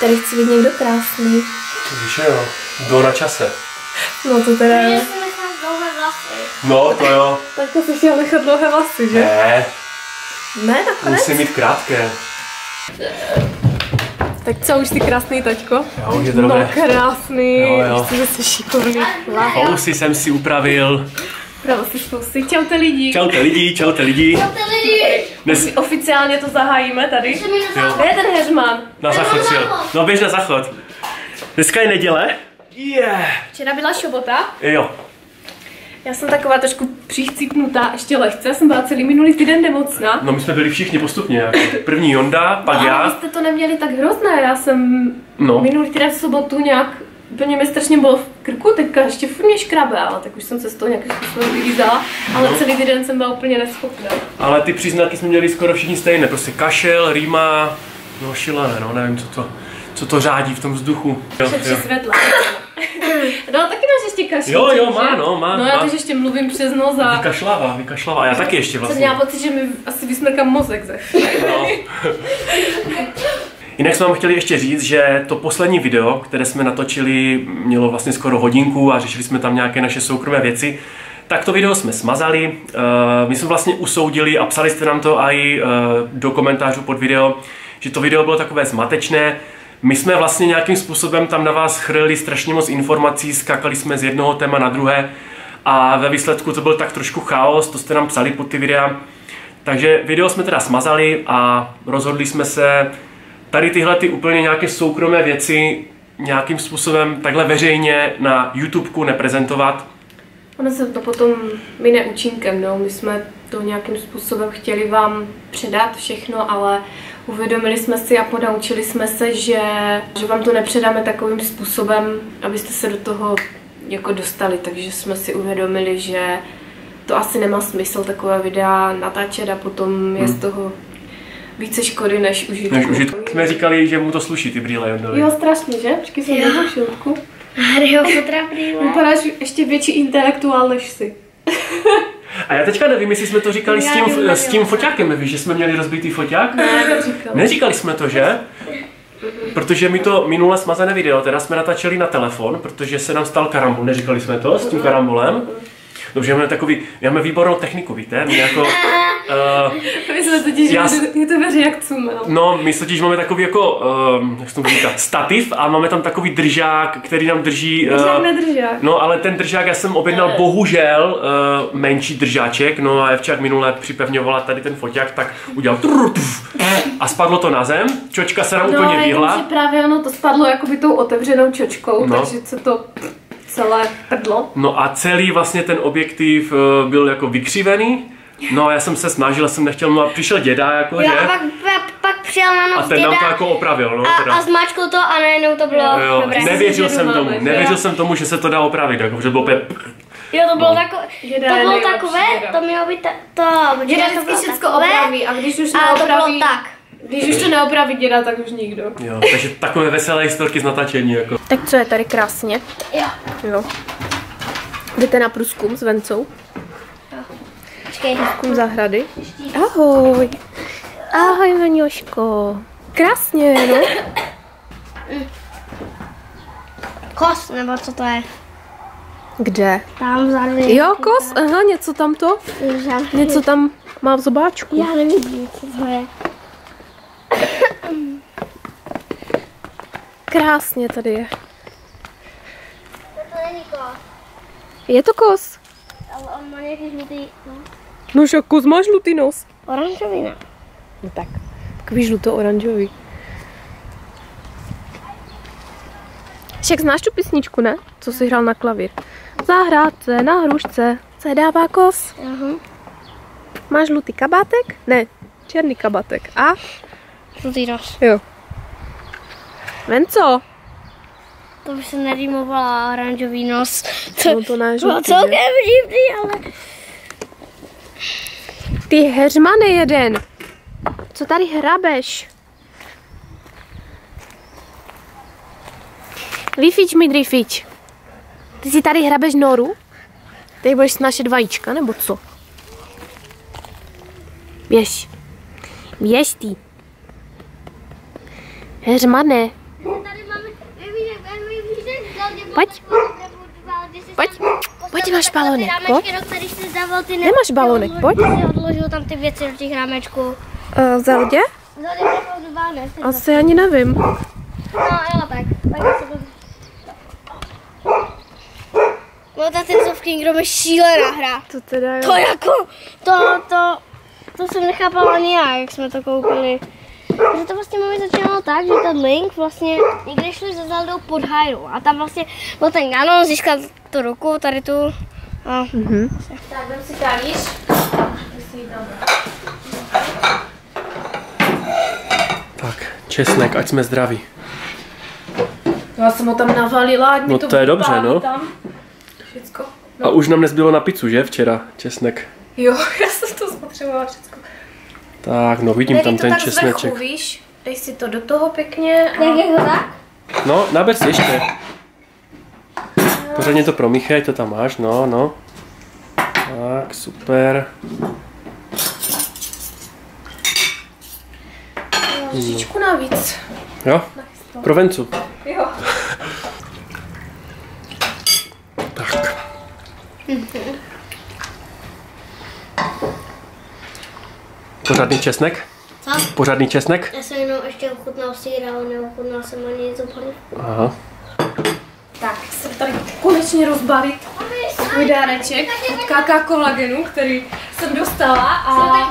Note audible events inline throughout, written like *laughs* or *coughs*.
Tady chci být někdo krásný. Víš jo, do na čase. No to teda jo. No, to jo. Tak to si chtěl nechat dlouhé vlasy, že? Ne, Ne, nakonec. musím mít krátké. Tak co, už ty krásný taťko? Jo, už je to No krásný, Jo, jo. jsi zase šikovný. Wow. Fousy jsem si upravil. Bravo si spousty. Čaute lidi. Čaute lidi, čaute lidi. Ty lidi! Dnes Oficiálně to zahájíme tady. Jo. Je ten heřman? na záchod šel. No běž na záchod. Dneska je neděle. Yeah. Včera byla sobota. Jo. Já jsem taková trošku příchcípnutá, ještě lehce. Jsem byla celý minulý týden nemocná. No my jsme byli všichni postupně. Jako první Jonda, pak Ale vy já. jste to neměli tak hrozné. Já jsem No. minulý týden v sobotu nějak úplně mi strašně bylo v krku, teďka ještě furt mě škrabe, ale tak už jsem se z toho nějakým způsobem vylízala, ale No. celý týden jsem byla úplně neschopná. Ale ty příznaky jsme měli skoro všichni stejné. Prostě kašel, rýma, no šílené, no nevím, co to, co to řádí v tom vzduchu. Jo, světla. *laughs* No, taky máš ještě kašel. Jo, jo, má, no, má, No, já má. teď ještě mluvím přes nos a Vykašlává, vykašlává. Já taky ještě jsem vlastně. měla pocit, že mi asi vysmrkám mozek ze. No. *laughs* Jinak jsme vám chtěli ještě říct, že to poslední video, které jsme natočili, mělo vlastně skoro hodinku a řešili jsme tam nějaké naše soukromé věci. Tak to video jsme smazali, Eh, my jsme vlastně usoudili a psali jste nám to i eh, do komentářů pod video, že to video bylo takové zmatečné. My jsme vlastně nějakým způsobem tam na vás chrlili strašně moc informací, skákali jsme z jednoho téma na druhé a ve výsledku to byl tak trošku chaos, to jste nám psali pod ty videa. Takže video jsme teda smazali a rozhodli jsme se tady tyhle ty úplně nějaké soukromé věci nějakým způsobem takhle veřejně na YouTubeku neprezentovat. Ono se to potom mine účinkem, no. My jsme to nějakým způsobem chtěli vám předat všechno, ale uvědomili jsme si a ponaučili jsme se, že, že vám to nepředáme takovým způsobem, abyste se do toho jako dostali, takže jsme si uvědomili, že to asi nemá smysl takové videa natáčet a potom je z toho více škody než užitku. Než užit. Jsme říkali, že mu to sluší ty brýle Jondovi. Jo, strašně, že? Počkej, jsem Jo. na šilku. Harryho Pottera brýle. Vypadáš ještě větší intelektuál než jsi. A já teďka nevím, jestli jsme to říkali s Já tím, nevím, s tím foťákem, víš, že jsme měli rozbitý foťák? Ne, neříkala. Neříkali jsme to, že? Protože my to minule smazené video, teda jsme natáčeli na telefon, protože se nám stal karambol, neříkali jsme to s tím karambolem. Dobře, máme takový, máme výbornou techniku, víte? My jako, uh, *laughs* My jsme totiž Já Já... s- youtubeři jak cumel. no, my totiž máme takový jako, uh, jak se to říká, stativ a máme tam takový držák, který nám drží... Držák eh, nedržák. No ale ten držák já jsem objednal bohužel uh, menší držáček, no a Evčák minule připevňovala tady ten foťák, tak udělal trrr, tuf, a spadlo to na zem, čočka se nám No, úplně ale vyhla. jenomže právě ono to spadlo jakoby tou otevřenou čočkou, No. takže se to celé prdlo. No a celý vlastně ten objektiv uh, byl jako vykřivený, no a já jsem se snažil, jsem nechtěl, no a přišel děda jako, Jo, že? a pak, pak, pak přijel na A noc ten nám to děda jako opravil, no a, teda. a to a najednou to bylo Jo, dobré. nevěřil jsem máme, tomu, že? nevěřil jsem tomu, že se to dá opravit, jako, že bylo úplně... Jo, to bylo No. takové, Děda to bylo takové, děda. to mělo být ta, to, Děda to vždycky bylo všechno takové, opraví a když už A to bylo tak. Když už to neopraví děda, tak už nikdo. Jo, takže takové veselé historky z natáčení, jako. Tak co je tady krásně? Jo, Jo. Jdete na průzkum s Vencou? počkej. Průzkum zahrady. Ahoj. Ahoj, Vaňoško. Krásně, no. *coughs* Kos, nebo co to je? Kde? Tam vzadu je. Jo, kos, aha, něco tam to. Něco tam má v zobáčku. Já nevím, co to je. Krásně tady je. To není kos, Je to kos. ale on má nějaký žlutý, no, No však kos má žlutý nos. oranžový, ne? No tak, takový žluto-oranžový. Však znáš tu písničku, ne? Co jsi hrál na klavír. V zahrádce, na hrušce, se dává kos. Aha. Máš žlutý kabátek? Ne, černý kabátek. A? Žlutý nos. Jo. Venco? To by se nerýmovala oranžový nos. No to ne, bylo celkem divný, ale... Ty heřmane jeden. Co tady hrabeš? Vyfič mi, drifič. Ty si tady hrabeš noru? Ty budeš snášet vajíčka, nebo co? Běž. Běž ty. Heřmane. Pojď. Pojď. Pojď, máš balonek, pojď. Nemáš balonek, pojď. Odložil tam ty věci do těch rámečků. Uh, Zeldě? Ne? Asi ani nevím. No, jo, tak. No, ta Tears Kingdom je šílená hra. To teda jo. To jako, to, to, to jsem nechápala ani já, jak jsme to koupili. Že to vlastně máme začínalo tak, že ten Link vlastně někde šli za Zeldou pod Hyrule a tam vlastně byl ten Ganon, získal tu ruku, tady tu. A... Mhm. Tak, vem si talíř. Tak, česnek, ať jsme zdraví. Já jsem ho tam navalila, ať No to je dobře, no. Tam. Všecko. A už nám nezbylo na pizzu, že? Včera, česnek. Jo, *laughs* já jsem to spotřebovala všecko. Tak, no vidím Dej tam ten česneček. víš? Dej si to do toho pěkně a... Jak je to tak? No, naber si ještě. Pořádně to promíchej, to tam máš, no, no. Tak, super. Trošičku navíc. Jo? Pro vencu. Jo. Tak. *laughs* Pořádný česnek? Co? Pořádný česnek? Já jsem jenom ještě ochutnal sír, ale neochutnal jsem ani nic. Aha. Tak, jsem tady konečně rozbalit svůj dáreček od KK Kolagenu, který jsem dostala a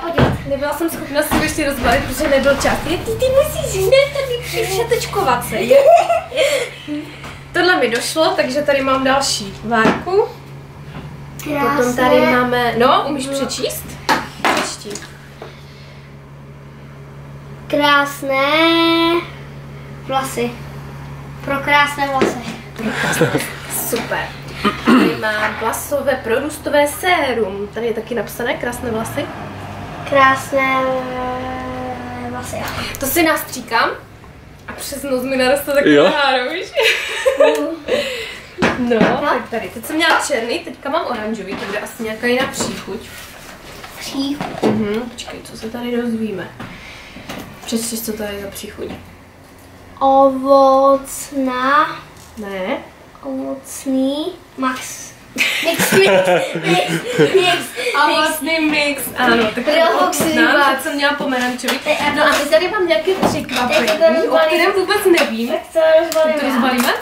nebyla jsem schopna si ještě rozbalit, protože nebyl čas. Je, ty, ty musíš hned tady přišetečkovat se. Je. *laughs* Tohle mi došlo, takže tady mám další várku. Potom tady máme, no, umíš přečíst? Přečti. Krásné vlasy. Pro krásné vlasy. Super. Tady mám vlasové prorůstové sérum. Tady je taky napsané krásné vlasy. Krásné vlasy. To si nastříkám a přes noc mi naroste takové Jo. háro, víš? *laughs* No, tak tady. Teď jsem měla černý, teďka mám oranžový, to bude asi nějaká jiná příchuť. Příchuť. Mhm, počkej, co se tady dozvíme. Přečti, co to je za příchuť. Ovocná. Ne? Ovocný. Max. *laughs* Mix, mix, mix, mix, A mix. vlastně mix, ano, tak teď jsem měla pomerančový. No a teď tady mám nějaké překvapení, o kterém vůbec nevím. Tak to rozbalíme. To rozbalíme?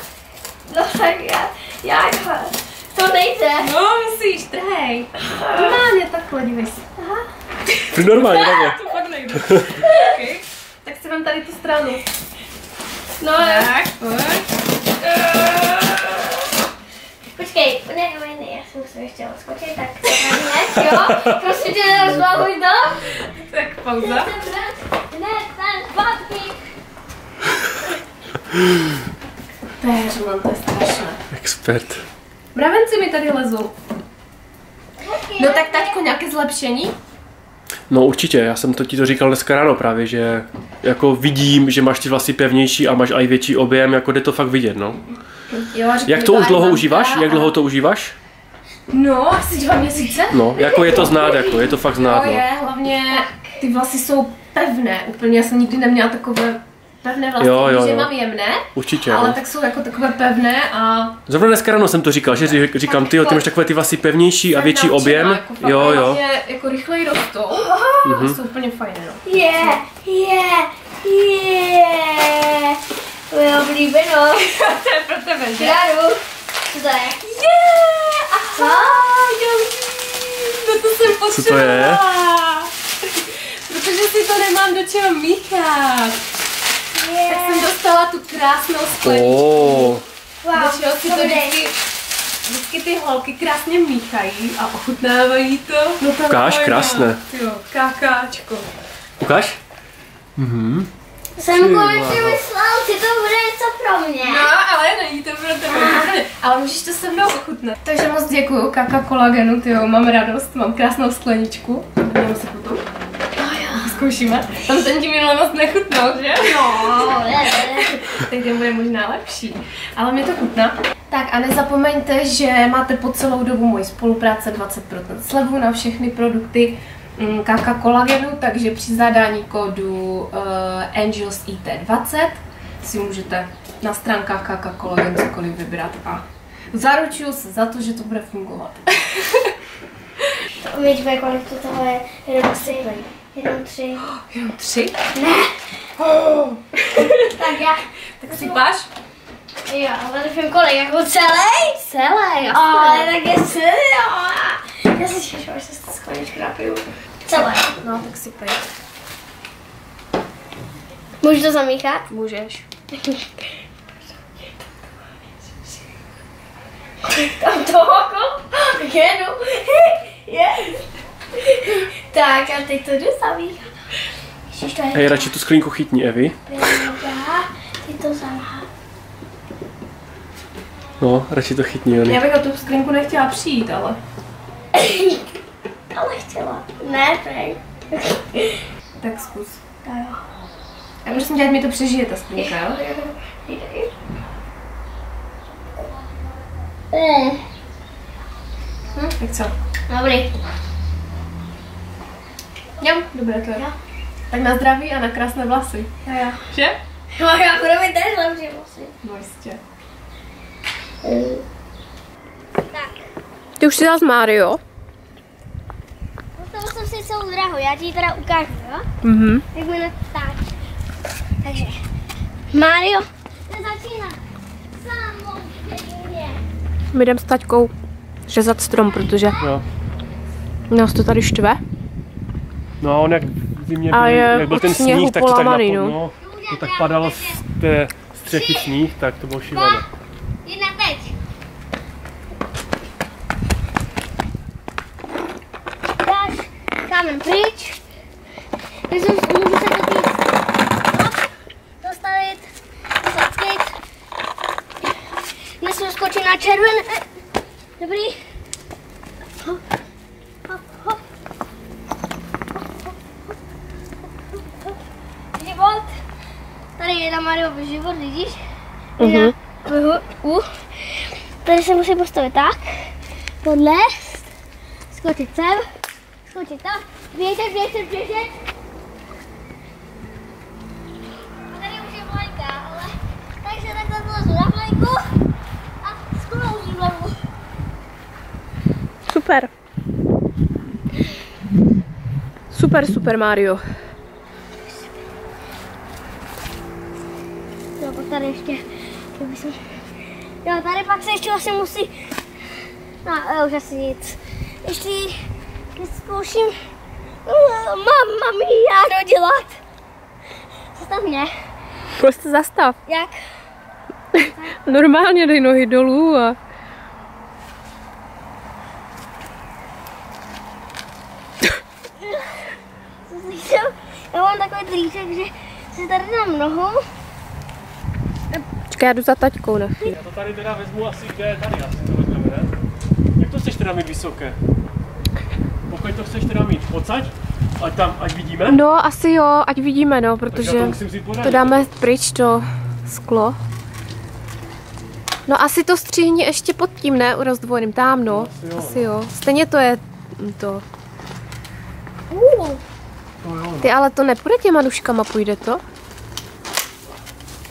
No tak já, já, to nejde. No, musíš, trhej. Normálně takhle, dívej se. Normálně, *laughs* takhle. To fakt nejde. *laughs* okay. Tak si vem tady tu stranu. No, Tak, počkej, ne, ne, ne, já si musím ještě odskočit, tak hned, jo, prosím tě, nerozbaluj to. Tak pauza. Ne, ne, zpátky. To je to je strašné. Expert. Mravenci mi tady lezou. No tak taťko, nějaké zlepšení? No určitě, já jsem to ti to říkal dneska ráno právě, že jako vidím, že máš ty vlasy pevnější a máš i větší objem, jako jde to fakt vidět, no. Jo, Jak to už dlouho užíváš? Jak dlouho to užíváš? No, asi dva měsíce. No, jako je to znát, jako je to fakt znát, To no. je, hlavně ty vlasy jsou pevné, úplně, já jsem nikdy neměla takové pevné vlasy, Jo, jo, že jo. mám jemné, Určitě, ale no. tak jsou jako takové pevné a Zrovna dneska ráno jsem to říkal, že říkám, ty, ty máš takové ty vlasy pevnější a větší nadšená, objem. Jako fakt, Jo, a jo. hlavně jako rychleji rostou. Mm-hmm. Jsou úplně fajné, no. Je, je, je. Moje oblíbeno. *laughs* to je pro tebe, že? Já jdu. Co to je? Yeah, aha, já vím, no to jsem Co to je? potřebovala. *laughs* Protože si to nemám do čeho míchat. Tak jsem dostala tu krásnou skleničku. Oh, Wow, Do čeho si to vždycky, vždycky ty holky krásně míchají a ochutnávají to. No to je Ukáž, krásné. Jo, kákáčko. ukáž? Mhm. Jsem Ty konečně myslel, že to bude něco pro mě. No, ale není to pro tebe. úplně. Ale můžeš to se mnou ochutnat. Takže moc děkuju, kaka kolagenu, ty jo, mám radost, mám krásnou skleničku. Dáme si chutu. Zkoušíme. Tam ten ti minule moc nechutnal, že? No, ne, ne. tak ten bude možná lepší. Ale mě to chutná. Tak a nezapomeňte, že máte po celou dobu mojí spolupráce 20% slevu na všechny produkty mm, KK Kolagenu, takže při zadání kódu uh, AngelsIT20 si můžete na stránkách Kaka Collagen cokoliv vybrat a zaručuju se za to, že to bude fungovat. *laughs* Uvěďme, kolik to toho je. Jenom. Jenom tři. *gasps* Jenom tři? Ne. *laughs* tak já. Tak si páš? Jo, ale nevím kolik, jako celý? Celé, jasně. Ale tak je celý. Já se těším, až se to skleničku napiju. Celé. No, tak si pej. Můžu to zamíchat? Můžeš. *laughs* Tam to oko? Jedu. Yes. Tak a teď to jdu. Ježiš, to je Hej, radši tu sklínku chytni, Evi. Ty to zamá. No, radši to chytni, Jony. Já bych o tu sklinku nechtěla přijít, ale... Ale chtěla. Ne. Tak zkus. Já tě, ať mi to přežije, ta sklinka, jo? Mm, Hm, tak co? Dobrý. Jo, dobré to je. Jo. Tak na zdraví a na krásné vlasy. Jo, jo. Že? Jo, já budu mít tady lepší vlasy. No jistě. Tak. Ty už si dal z Mario? Postavil jsem si celou dráhu, já ti ji teda ukážu, jo? Mhm. Jak mi natáčí. Takže, Mario, nezačíná. Samozřejmě. My jdem s taťkou řezat strom, protože Jo. nás to tady štve. No a on jak v zimě byl, jak byl ten sníh, tak to tak, napo- no. no, to tak padalo z té střechy sníh, tak to bylo šílené. Jedna teď. Dáš kámen pryč. Můžu, můžu se do té hop, zastavit, zaskit. Nesmím skočit na červené. Dobrý. Hop, hop, hop. Život. Tady je na Mario život, vidíš? Mhm. Uh, tady se musí postavit tak, podlézt, skočit sem, skočit tam, běžet, běžet, běžet. A tady už je vlajka, ale takže takhle vlezu na vlajku a sklouzím levu. Super. Super, super Mario. Jo, pak tady ještě, jsem... Jo, tady pak se ještě vlastně musí... No, jo, už asi nic. Ještě zkouším... Mamma mia, dodělat. Zastav mě. Prostě zastav. Jak? *laughs* Normálně dej nohy dolů a... *laughs* Já mám takový trýček, že si tady dám nohu. Počkej, já jdu za taťkou na chvíli. Já to tady teda vezmu asi, kde je tady, asi to vezmeme, ne? Jak to chceš teda mít vysoké? Pokud to chceš teda mít odsaď, ať tam, ať vidíme, No, asi jo, ať vidíme, no, protože to to dáme pryč, to sklo. No asi to střihni ještě pod tím, ne? U rozdvojeným, tam, no. Asi jo, Asi jo. Stejně to je mm, to. Uh, no. Ty, ale to nepůjde těma nůžkama, půjde to?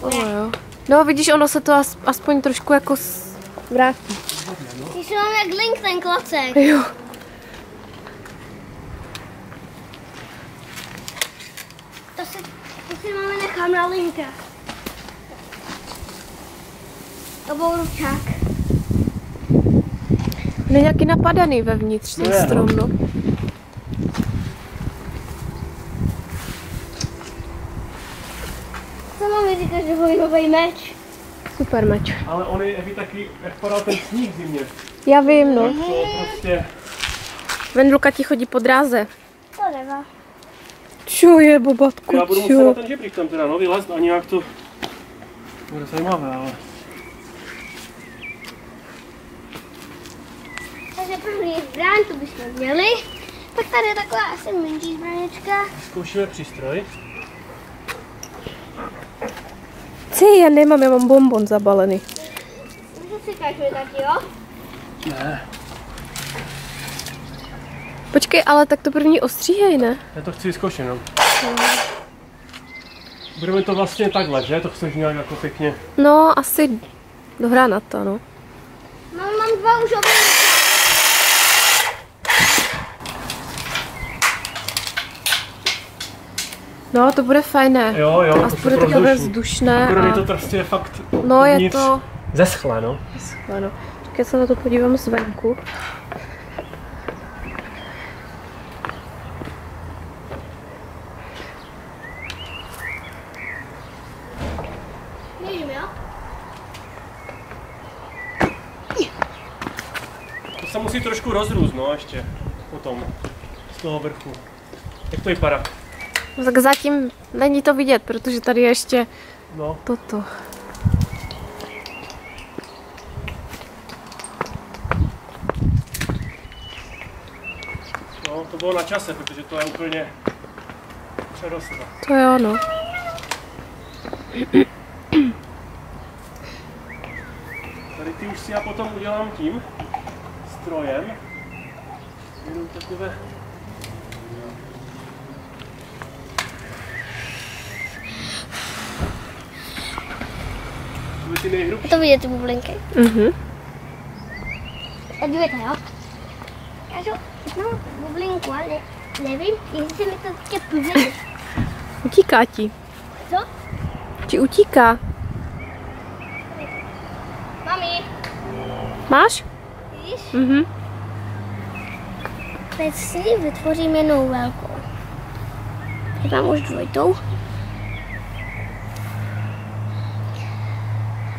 O, jo. No, vidíš, ono se to as, aspoň trošku jako s... vrátí. když mám jak link ten klacek. *laughs* Jo. To si, to si máme nechám na linka. Obouručák. On je nějaký napadaný vevnitř, ten No je, no. strom, no. Co mám nový meč? Super meč. Ale on je Evi taky, jak padal ten sníh v zimě, Já vím, no. to prostě, Vendluka ti chodí po dráze. To nevá. Čo je, bobatku, já budu muset na čo? ten žebřík tam teda, no, vylézt a nějak to bude zajímavé, ale Takže první zbraň, tu bychom měli. Pak tady je taková asi menší zbraněčka. zkoušíme přístroj. Ty, já nemám, já mám bonbon zabalený. Můžu si každý taky, jo? Ne, Počkej, ale tak to první ostříhej, ne? já to chci vyzkoušet, no. Budeme to vlastně takhle, že? To chceš nějak jako pěkně... No, asi dobrá na to, no. Mám, mám dva už obrázky. No, to bude fajné. Jo, jo, A to bude takové vzdušné. Akorát je A... to prostě fakt No, je uvnitř to... zeschlé, no. Ano. Tak já se na to podívám zvenku. To se musí trošku rozrůst, no, ještě. Potom. Z toho vrchu. Jak to vypadá? No, tak zatím není to vidět, protože tady je ještě No, toto. no, to bylo na čase, protože to je úplně přerostlo. To jo, no. Tady ty už si já potom udělám tím strojem. Jenom takové... ty nejhrubší. Je to vidět, ty bublinky. Mhm. A dívejte, jo? Já to mám bublinku, ale nevím, jestli mi to teď půjde. *laughs* Utíká ti. Co? Ti utíká. Mami, Máš? vidíš? Mhm. Teď si vytvořím jednou velkou. Teď mám už dvojitou.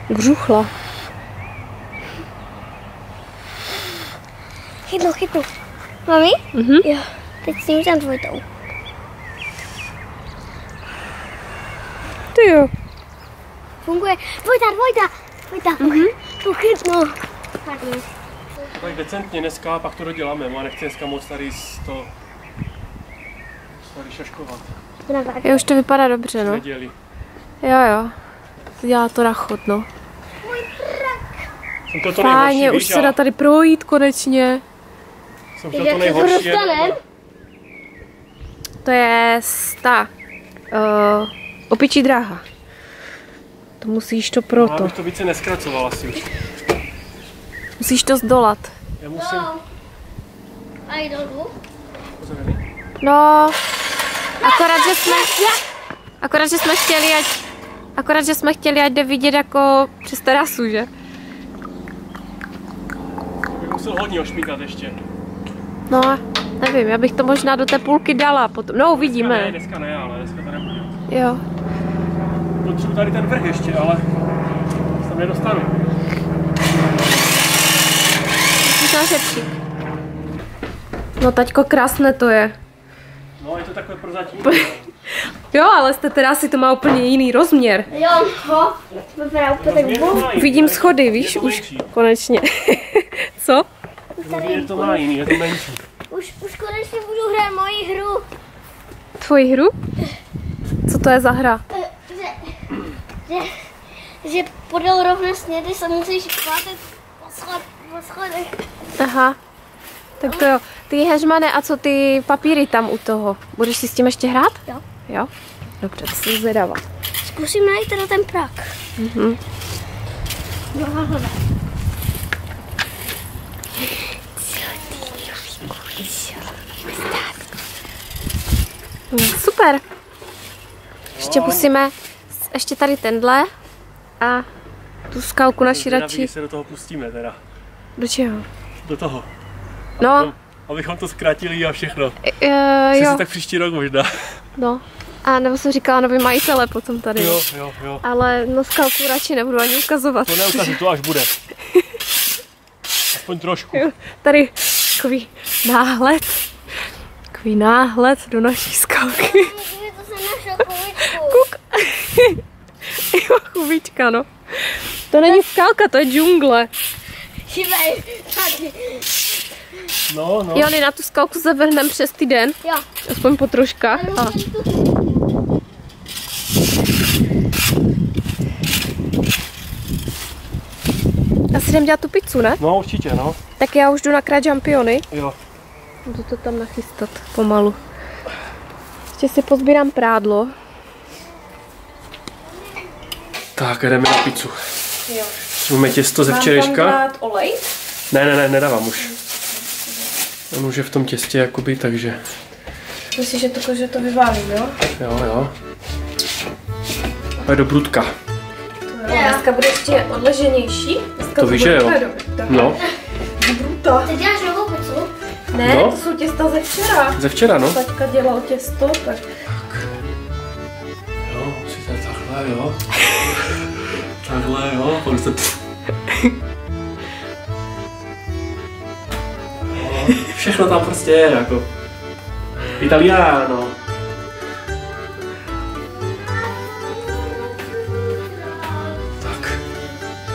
Břuchla. Chytnu, chytnu. Mami? Mhm. Jo. Teď s ním jsem dvojitou. Ty jo. Funguje. Dvojita, dvojita. Dvojita. Mhm. Tu chytnu. Pardon. Tak decentně dneska, pak to doděláme. Má nechci dneska moc tady z to... Tady šaškovat. Jo, už to vypadá dobře, no. Neděli. Jo, jo. Dělá to na chod, no. Jsem to to Fajně, nejhorší, už víš, se dá tady projít konečně. jsem to se to nejhorší. To je ta uh, opičí dráha. To musíš to No, proto. abych to více neskracoval asi už. Musíš to zdolat. Já musím... No. A jdu dolů. No, akorát, že jsme, akorát, že jsme chtěli, ať, akorát, že jsme chtěli, ať jde vidět jako přes terasu, že? Musel hodně ošmíkat ještě. No, nevím, já bych to možná do té půlky dala potom. No, Dneska ne, uvidíme. dneska ne, ale dneska to nebudu dělat. Jo. Potřebuji tady ten vrch ještě, ale se tam nedostanu. Na žebřík. No, taťko, krásné to je. No, je to takové prozatím. *laughs* Jo, ale z té terasy to má úplně jiný rozměr. Jo, ho. Vypadá úplně tak. Vidím schody, víš, už konečně. *laughs* Co? Je to má jiný, je to menší. Už, už konečně budu hrát moji hru. Tvoji hru? Co to je za hra? Eh, Že, že, že podél rovné snědy se musíš chvátit po, schod, po schodech. Aha. Tak to jo. Ty heřmane, a co ty papíry tam u toho? Budeš si s tím ještě hrát? Jo. Jo? Dobře, to jsem zvědavá. Zkusím najít teda ten prak. Mhm. No, No, super. Ještě musíme ještě tady tenhle a tu skalku naši radši. se do toho pustíme teda. Do čeho? Do toho. No, Abychom to zkrátili a všechno. uh, Jsi jo, si tak příští rok možná. no. A nebo jsem říkala nový majitele potom tady. Jo, jo, jo. Ale no skalku radši nebudu ani ukazovat. To neukážu, to až bude. *laughs* Aspoň trošku. Jo, Tady takový náhled. Takový náhled do naší skalky. Kuk. *laughs* jo, chubička, no. To není skalka, to je džungle. Živej, tady. No, no. Jony, na tu skalku se vrhneme přes týden, Jo. aspoň po troškách. A asi jdem dělat tu pizzu, ne? No, určitě, no. Tak já už jdu nakrát žampiony. Jo. Jdu to tam nachystat pomalu. Ještě si pozbírám prádlo. Tak, jdeme na pizzu. Jo. Máme těsto ze Mám tam včerejška. dát olej? Ne, ne, ne, nedávám už. On už je v tom těstě jakoby, takže Myslíš, že to, že to vyválím, jo? jo, jo. A do brudka. Dneska bude ještě odleženější. Dneska To víš, že jo. dobrý. Tak No, bruta. Ne, No. to jsou těsta ze včera. ze včera, no. Taťka dělal těsto, tak Jo, musíte takhle, jo. *laughs* takhle, jo, pak se... No, Všechno tam prostě je, jako... Italiano. Tak.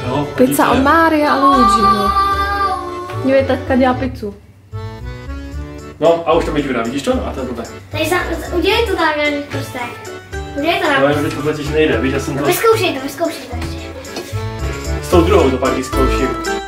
Jo, Pizza od? Mária a Luigiho. Dívej, taťka dělá pizzu. No, a už tam je díra, vidíš to? A to je to tak. Tady za, udělej to tak prstech. Udělej to na Ale teď to totiž nejde, víš, já jsem to... Vyzkoušej to, vyzkoušej to ještě. S tou druhou to pak vyzkouším.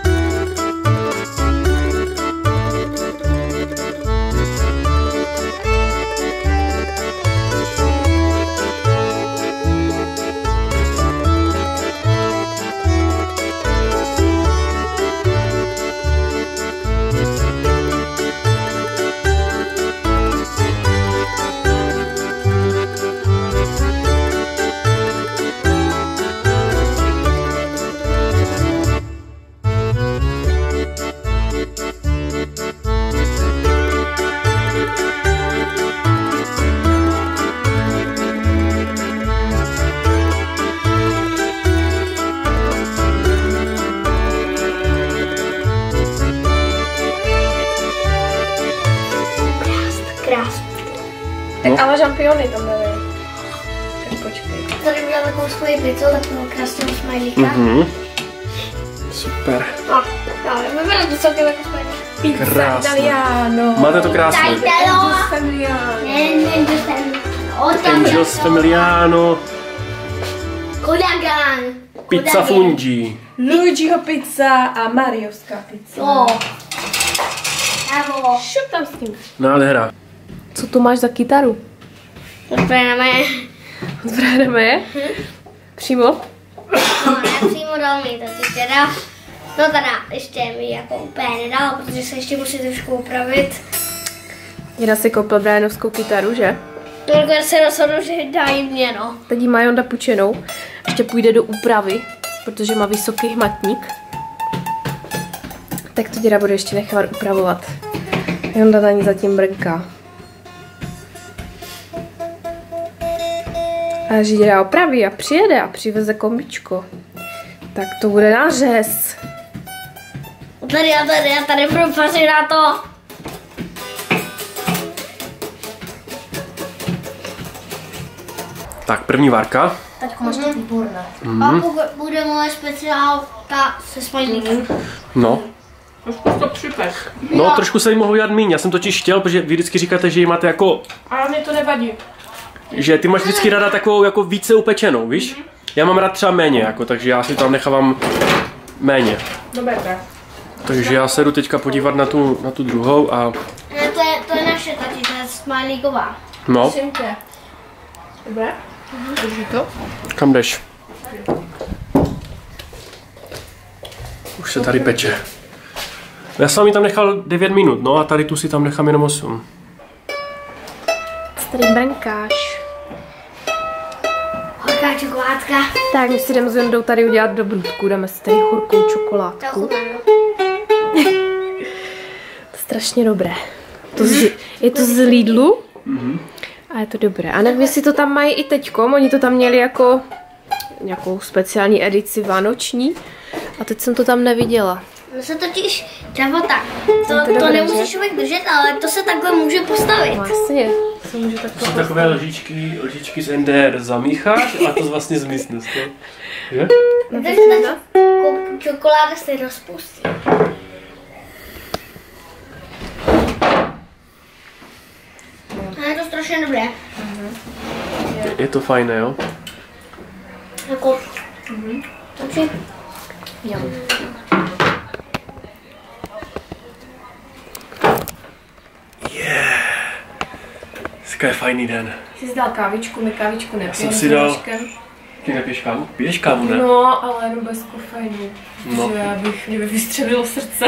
Tak No. ale žampiony tam dali. Tak počkej. Tady udělal takovou svoji pizzu, takovou krásnou smajlíka. Mhm. Super. No, no, vypadá to celkem jako smajlík. Pizza Krásné. Italiano. Máte to krásné. Italo. Italiano. Ne, ne, Angels Familiano, Kodagan. pizza fungi. Luigiho pizza a Mariovská pizza. O. Bravo. Šup tam s tím. Nádhera. Co tu máš za kytaru? Odbereme. Zbrádáme je? Přímo? No, ne přímo dal mi to ty teda. No teda, ještě mi jako úplně nedal, protože se ještě musí trošku upravit. Děda si koupil Brianovskou kytaru, že? Tolik se rozhodl, že dají mě, no. Teď jí má Jonda půjčenou. Ještě půjde do úpravy, protože má vysoký hmatník. Tak to děda bude ještě nechávat upravovat. Jonda na ní zatím brnká. A že děda opraví a přijede a přiveze kombičko. Tak to bude nářez. Tady a tady a tady budu pařit na to. Tak, první várka. Taťko, máš to výborné. A bu- bude moje speciálka se smajlíkem. No. Trošku to připeš. No, trošku se jí mohl udělat míň. Já jsem totiž chtěl, protože vy vždycky říkáte, že ji máte jako, Ale mě to nevadí. Že ty máš vždycky ráda takovou jako více upečenou, víš? Já mám rád třeba méně, jako, takže já si tam nechávám méně. Dobré, tak. Takže já se jdu teďka podívat na tu, na tu druhou a Ne, to je, to je naše tati, to je smajlíková. no. Dobré? Drží to? kam jdeš? Už se tady peče. Já jsem ji tam nechal 9 minut, no a tady tu si tam nechám jenom 8. Tady brnkáš. Čokoládka. Tak my si jdeme s Jondou tady udělat do brudku, dáme si tady horkou *laughs* To čokoládku. chutná, Strašně dobré. To z, je to z Lidlu a je to dobré. A nevím, jestli to tam mají i teďkom, oni to tam měli jako nějakou speciální edici vánoční a teď jsem to tam neviděla. No se totiž třeba tak. To, to to, že? člověk držet, ale to se takhle může postavit. Vlastně, se může takto Jsou takové lžičky, lžičky z NDR zamícháš a to vlastně zmysne. Že? Takže ta čok- čokoláda se rozpustí. A je to strašně dobré. Je, je to fajné, jo? Jako, takže Dneska je fajný den. Jsi si dal kávičku, my kávičku nepijeme. jsem si dal-. Ty nepiješ kávu? Piješ kávu, ne? No, ale jenom bez kofeinu. No. Že abych, mě by vystřelilo srdce.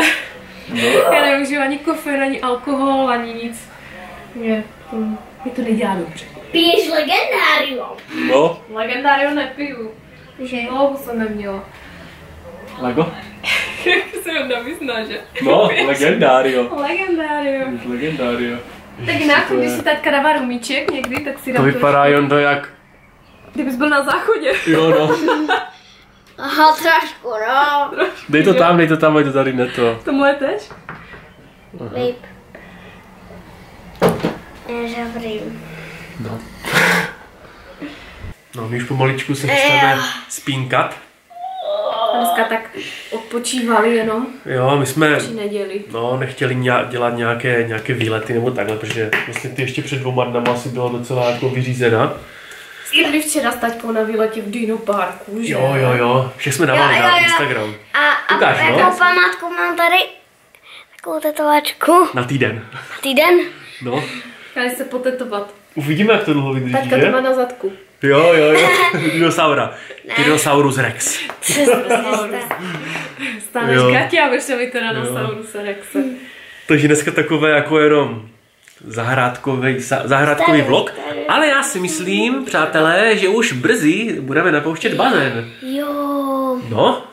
No. *laughs* Já neužiju ani kofein, ani alkohol, ani nic. Mě to, mě to nedělá dobře. Piješ legendárium. No, Legendárium nepiju. Že? Dlouho jsem neměla. Lego? Jak se ho navízná, že? No, legendário. Legendárium. Legendário. Tak jinak, když si tatka dává rumíček někdy, tak si To dám vypadá jen to jak... Kdybys byl na záchodě. Jo no. Aha, trošku, no. Dej to tam, dej to tam, ať to tady neto. Tohle tež? Vape. Je dobrý. No. *laughs* No, my už pomaličku se chceme spínkat. Dneska tak odpočívali jenom Jo, my jsme neděli. no, nechtěli nějak, dělat nějaké, nějaké výlety nebo takhle, protože vlastně ty ještě před dvouma dnama asi byla docela jako vyřízena. Jste byli včera s taťkou na výletě v Dino Parku, že? Jo, jo, jo, vše jsme dávali Jo, jo, na jo. Instagram. A, a Ukáž, no. jako památku mám tady takovou tetovačku. Na týden. Týden. No, Chtěli se potetovat. uvidíme, jak to dlouho vydrží, Taťka to má na zadku. Jo, jo, jo, *laughs* dinosaura. Tyrannosaurus rex. Staneš Jo. gatě a vyšel mi. Sauruse Rexe. Takže dneska takové jako jenom zahrádkový, za- zahrádkový vlog. Ale já si myslím, přátelé, že už brzy budeme napouštět bazén. Jo. No,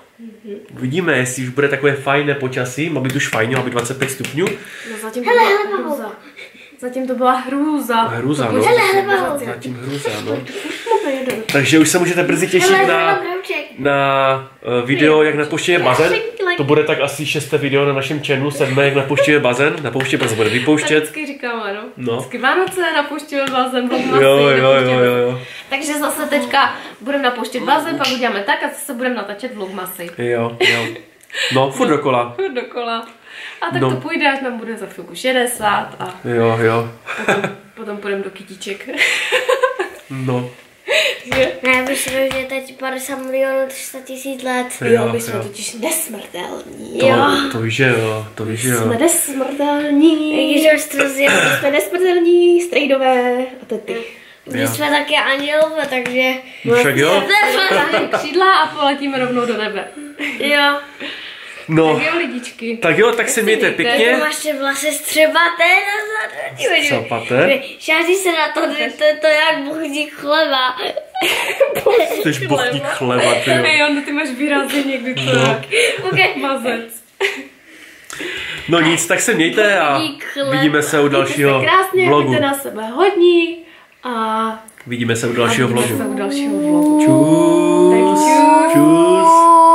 uvidíme, jestli už bude takové fajné počasí. Má být už fajně, má být 25 stupňů. No zatím to byla hrůza. Zatím to byla hrůza. Hrůza, To no. Hele, Zatím hrůza, no. Takže už se můžete brzy těšit na, na uh, video, jak napouštěme bazén. To bude tak asi šesté video na našem channelu, sedmé, jak napouštěme bazén. Napouštět, protože bude Tak vypouštět. vždycky říkáme, no. No. Vždycky Vánoce, napouštíme bazén, Jo, jo, jo, napouštíme- jo, jo. Takže zase teďka budeme napouštět bazén, pak uděláme tak a zase budeme natáčet vlogmasy. Jo, jo. No, furt dokola. Furt dokola. A tak No. to půjde, až nám bude za chvilku 60 a Jo, jo. potom půjdeme do kytiček. *laughs* No? Ne, myslím, že teď 50 milionů 300 tisíc let. Jo, my jsme jo. totiž nesmrtelní. To, Jo. to víš, že jo, to víš, že jo. Jsme nesmrtelní. Když už to zjel, *coughs* Jsme nesmrtelní, strejdové a tety. my jsme taky andělové, takže... Však jo. Zahájím křídla a poletíme rovnou do nebe. Jo. No, Tak jo, lidičky. tak jo, tak se mějte pěkně. máš ty vlasy střebaté na zadu. Střebaté? Šáří se na to, že to, to je jak bohník chleba. Jsi bochník chleba, ty jo. Hej, on, ty máš výrazy někdy to No. jak Okay. mazec. No nic, tak se mějte a Bochník vidíme se u dalšího Mějte se krásně, vlogu. na sebe hodní a Vidíme se u dalšího vidíme vlogu. se u dalšího vlogu. Čus. Tak čus. Čus.